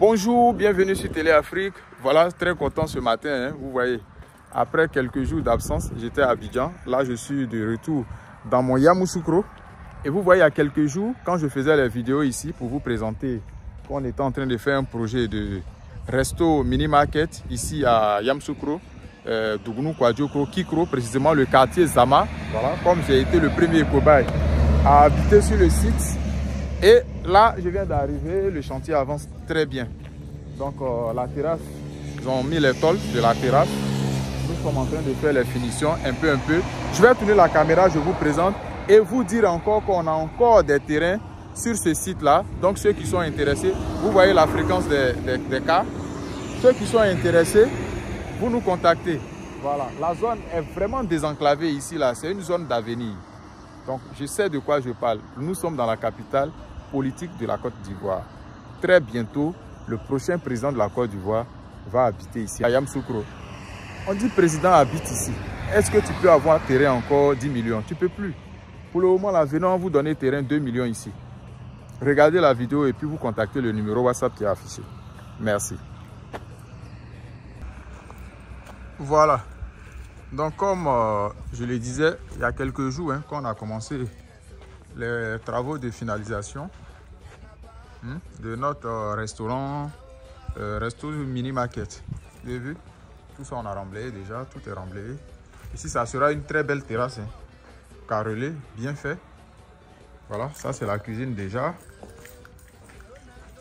Bonjour, bienvenue sur Télé Afrique. Voilà, très content ce matin, hein, vous voyez. Après quelques jours d'absence, j'étais à Abidjan. Là, je suis de retour dans mon Yamoussoukro. Et vous voyez, il y a quelques jours, quand je faisais les vidéos ici pour vous présenter qu'on était en train de faire un projet de resto mini-market ici à Yamoussoukro, euh, Kwadjoko, Kikro, précisément le quartier Zama. Voilà, comme j'ai été le premier cobaye à habiter sur le site. Et là, je viens d'arriver, le chantier avance très bien. Donc euh, la terrasse, ils ont mis les tôles de la terrasse. Nous sommes en train de faire les finitions un peu, un peu. Je vais tourner la caméra, je vous présente et vous dire encore qu'on a encore des terrains sur ce site-là. Donc ceux qui sont intéressés, vous voyez la fréquence des, des, des cas. Ceux qui sont intéressés, vous nous contactez. Voilà, la zone est vraiment désenclavée ici, là. C'est une zone d'avenir. Donc, je sais de quoi je parle. Nous sommes dans la capitale politique de la Côte d'Ivoire. Très bientôt, le prochain président de la Côte d'Ivoire va habiter ici, à Yamsoukro. On dit président habite ici. Est-ce que tu peux avoir terrain encore 10 millions? Tu peux plus. Pour le moment, là, venons vous donner terrain 2 millions ici. Regardez la vidéo et puis vous contactez le numéro WhatsApp qui est affiché. Merci. Voilà. Donc comme euh, je le disais, il y a quelques jours hein, qu'on a commencé les travaux de finalisation hein, de notre euh, restaurant, euh, resto mini market. Vous avez vu? Tout ça on a remblayé déjà, tout est remblayé. Ici ça sera une très belle terrasse, hein, carrelée, bien fait. Voilà, ça c'est la cuisine déjà.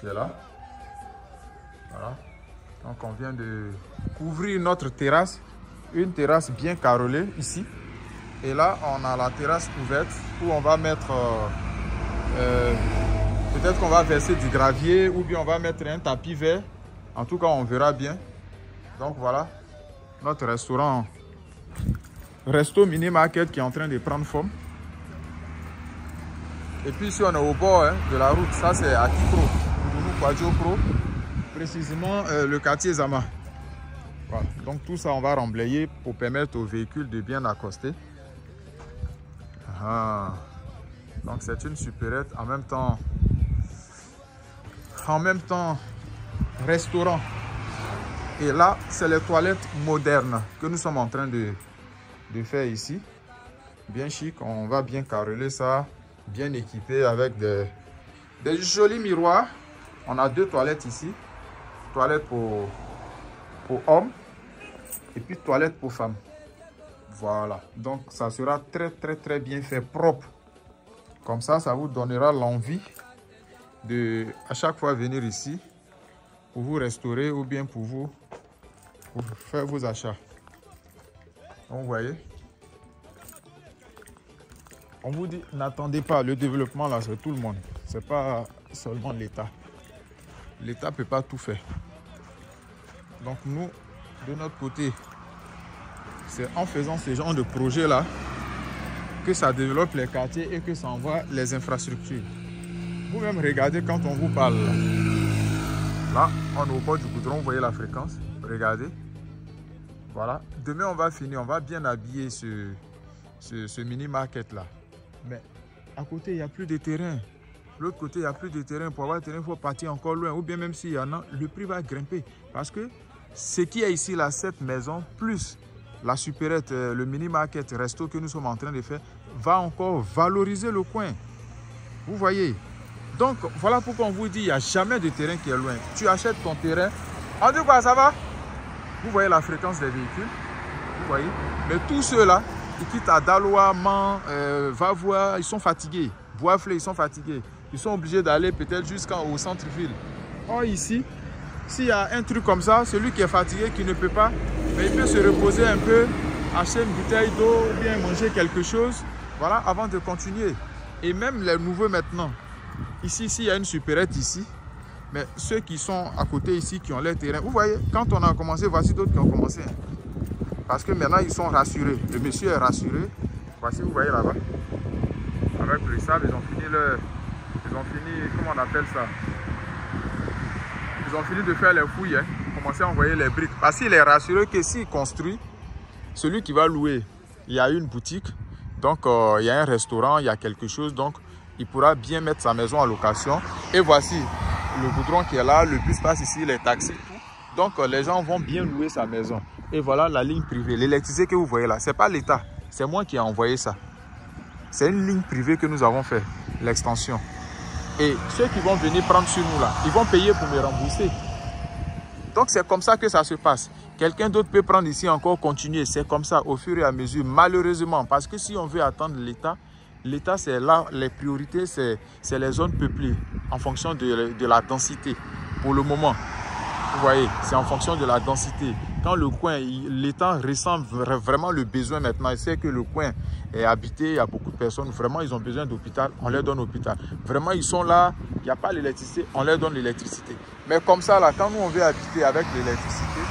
C'est là. Voilà. Donc on vient de couvrir notre terrasse, une terrasse bien carrelée ici. Et là, on a la terrasse ouverte où on va mettre, euh, euh, peut-être qu'on va verser du gravier ou bien on va mettre un tapis vert. En tout cas, on verra bien. Donc voilà, notre restaurant, resto mini market qui est en train de prendre forme. Et puis ici, on est au bord hein, de la route. Ça, c'est à Kikro, Pro précisément euh, le quartier Zama. Donc tout ça, on va remblayer pour permettre aux véhicules de bien accoster. Ah. Donc c'est une supérette en même temps, en même temps restaurant. Et là, c'est les toilettes modernes que nous sommes en train de, faire ici. Bien chic, on va bien carreler ça, bien équipé avec des, des jolis miroirs. On a deux toilettes ici toilette pour, pour hommes et puis toilette pour femmes. Voilà, donc ça sera très très très bien fait, propre. Comme ça, ça vous donnera l'envie de à chaque fois venir ici pour vous restaurer ou bien pour vous pour faire vos achats. Donc, vous voyez, on vous dit, n'attendez pas, le développement là, c'est tout le monde. C'est pas seulement l'État. L'État ne peut pas tout faire. Donc nous, de notre côté, c'est en faisant ce genre de projet-là que ça développe les quartiers et que ça envoie les infrastructures. Vous-même, regardez quand on vous parle. Là, on est au bord du goudron, vous voyez la fréquence. Regardez. Voilà. Demain, on va finir, on va bien habiller ce, ce, mini-market-là. Mais à côté, il n'y a plus de terrain. L'autre côté, il n'y a plus de terrain. Pour avoir terrain, il faut partir encore loin. Ou bien même s'il y en a, le prix va grimper. Parce que ce qui est ici, là, cette maison, plus la supérette, euh, le mini-market, resto que nous sommes en train de faire, va encore valoriser le coin. Vous voyez? Donc, voilà pourquoi on vous dit, il n'y a jamais de terrain qui est loin. Tu achètes ton terrain. En tout cas, ça va? Vous voyez la fréquence des véhicules Vous voyez? Mais tous ceux-là, ils quittent à Daloa, Man, euh, ils sont fatigués. Boisflé, ils sont fatigués. Ils sont obligés d'aller peut-être jusqu'au centre-ville. Or, ici, s'il y a un truc comme ça, celui qui est fatigué, qui ne peut pas, mais il peut se reposer un peu, acheter une bouteille d'eau ou bien manger quelque chose, voilà, avant de continuer. Et même les nouveaux maintenant, ici, ici, il y a une supérette ici, mais ceux qui sont à côté ici, qui ont leur terrain, vous voyez, quand on a commencé, voici d'autres qui ont commencé. Parce que maintenant, ils sont rassurés. Le monsieur est rassuré. Voici, vous voyez là-bas. Avec le sable, ils ont fini leur... Ils ont fini, comment on appelle ça? Ils ont fini de faire les fouilles, hein, commencer à envoyer les briques. Parce qu'il est rassuré que s'il construit, celui qui va louer, il y a une boutique, donc euh, il y a un restaurant, il y a quelque chose, donc il pourra bien mettre sa maison en location. Et voici, le goudron qui est là, le bus passe ici, les taxis. Donc euh, les gens vont bien louer sa maison. Et voilà la ligne privée. L'électricité que vous voyez là, c'est pas l'État. C'est moi qui ai envoyé ça. C'est une ligne privée que nous avons fait, l'extension. Et ceux qui vont venir prendre sur nous là, ils vont payer pour me rembourser. Donc c'est comme ça que ça se passe. Quelqu'un d'autre peut prendre ici encore, continuer. C'est comme ça au fur et à mesure, malheureusement. Parce que si on veut attendre l'État, l'État c'est là, les priorités, c'est les zones peuplées en fonction de, de la densité pour le moment. Vous voyez, c'est en fonction de la densité. Quand le coin, l'État ressent vraiment le besoin maintenant, il sait que le coin est habité, il y a beaucoup de personnes, vraiment ils ont besoin d'hôpital, on leur donne l'hôpital. Vraiment ils sont là, il n'y a pas l'électricité, on leur donne l'électricité. Mais comme ça, là, quand nous on veut habiter avec l'électricité,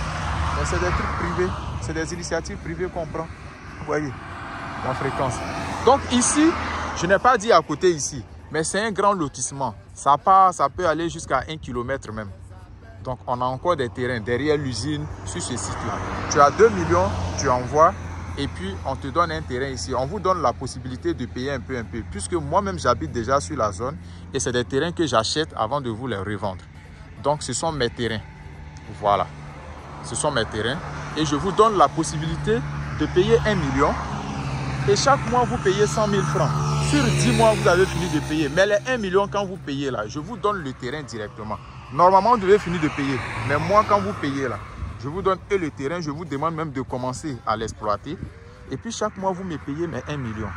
c'est des trucs privés, c'est des initiatives privées qu'on prend. Vous voyez, la fréquence. Donc ici, je n'ai pas dit à côté ici, mais c'est un grand lotissement. Ça, part, ça peut aller jusqu'à 1 km même. Donc, on a encore des terrains derrière l'usine sur ce site-là. Tu as 2 millions, tu envoies et puis on te donne un terrain ici. On vous donne la possibilité de payer un peu, un peu. Puisque moi-même, j'habite déjà sur la zone et c'est des terrains que j'achète avant de vous les revendre. Donc, ce sont mes terrains. Voilà. Ce sont mes terrains. Et je vous donne la possibilité de payer 1 million. Et chaque mois, vous payez 100 000 francs. Sur 10 mois, vous avez fini de payer. Mais les 1 million, quand vous payez là, je vous donne le terrain directement. Normalement, vous devez finir de payer. Mais moi, quand vous payez là, je vous donne et le terrain, je vous demande même de commencer à l'exploiter. Et puis chaque mois, vous me payez mes 1 million,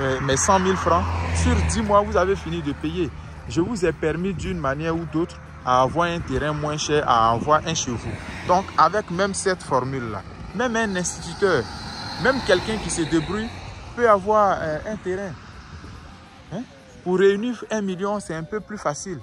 euh, mes 100 000 francs. Sur 10 mois, vous avez fini de payer. Je vous ai permis d'une manière ou d'autre à avoir un terrain moins cher, à avoir un chez vous. Donc, avec même cette formule-là, même un instituteur, même quelqu'un qui se débrouille peut avoir euh, un terrain. Hein? Pour réunir 1 million, c'est un peu plus facile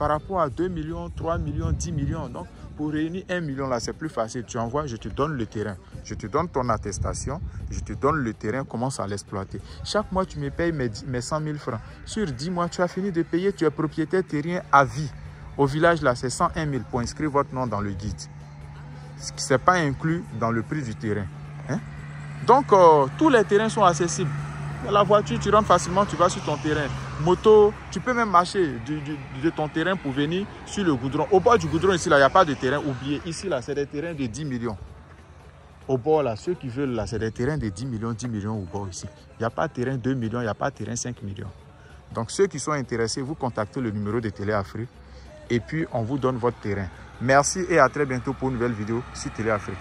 par rapport à 2 millions, 3 millions, 10 millions. Donc, pour réunir 1 million, là, c'est plus facile. Tu envoies, je te donne le terrain. Je te donne ton attestation. Je te donne le terrain, commence à l'exploiter. Chaque mois, tu me payes mes, mes 100 000 francs. Sur 10 mois, tu as fini de payer. Tu es propriétaire terrien à vie. Au village, là, c'est 101 000 pour inscrire votre nom dans le guide. Ce n'est pas inclus dans le prix du terrain. Hein. Donc, euh, tous les terrains sont accessibles. La voiture, tu rentres facilement, tu vas sur ton terrain moto, tu peux même marcher de, ton terrain pour venir sur le goudron. Au bord du goudron, ici, il n'y a pas de terrain oublié. Ici, là, c'est des terrains de 10 millions. Au bord, là, ceux qui veulent, là, c'est des terrains de 10 millions, 10 millions au bord ici. Il n'y a pas de terrain 2 millions, il n'y a pas de terrain 5 millions. Donc, ceux qui sont intéressés, vous contactez le numéro de Télé Afrique et puis on vous donne votre terrain. Merci et à très bientôt pour une nouvelle vidéo sur Télé Afrique.